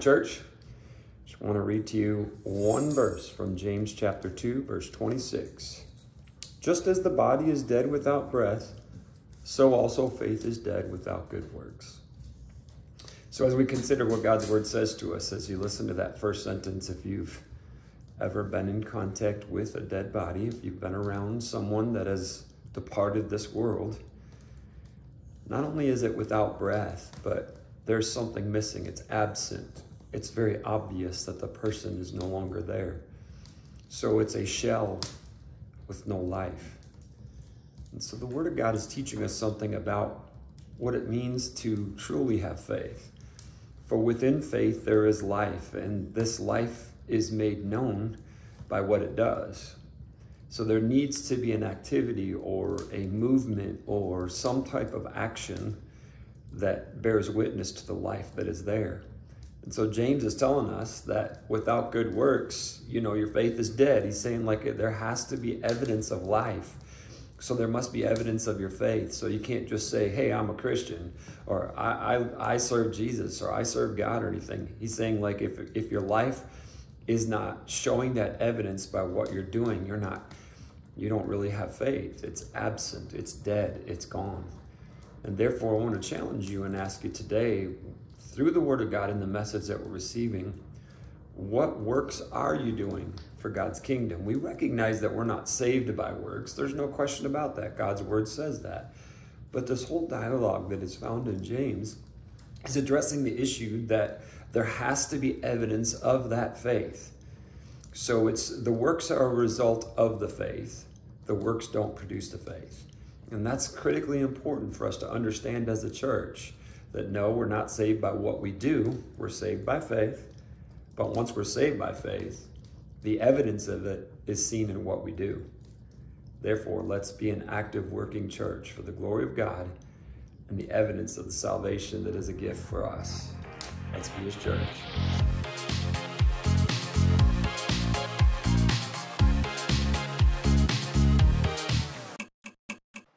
church. Just want to read to you one verse from James chapter 2, verse 26. Just as the body is dead without breath, so also faith is dead without good works. So, as we consider what God's word says to us, as you listen to that first sentence, if you've ever been in contact with a dead body, if you've been around someone that has departed this world, not only is it without breath, but there's something missing. It's absent. It's very obvious that the person is no longer there. So it's a shell with no life. And so the Word of God is teaching us something about what it means to truly have faith. For within faith there is life, and this life is made known by what it does. So there needs to be an activity or a movement or some type of action that bears witness to the life that is there. And so James is telling us that without good works, you know, your faith is dead. He's saying like there has to be evidence of life. So there must be evidence of your faith. So you can't just say, hey, I'm a Christian or I, I, I serve Jesus or I serve God or anything. He's saying like if, if your life is not showing that evidence by what you're doing, you're not you don't really have faith. It's absent, it's dead, it's gone. And therefore, I want to challenge you and ask you today, through the Word of God and the message that we're receiving, what works are you doing for God's kingdom? We recognize that we're not saved by works. There's no question about that. God's Word says that. But this whole dialogue that is found in James is addressing the issue that there has to be evidence of that faith. So it's the works are a result of the faith. The works don't produce the faith. And that's critically important for us to understand as a church that no, we're not saved by what we do, we're saved by faith. But once we're saved by faith, the evidence of it is seen in what we do. Therefore, let's be an active working church for the glory of God and the evidence of the salvation that is a gift for us. Let's be his church.